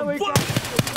Oh my God.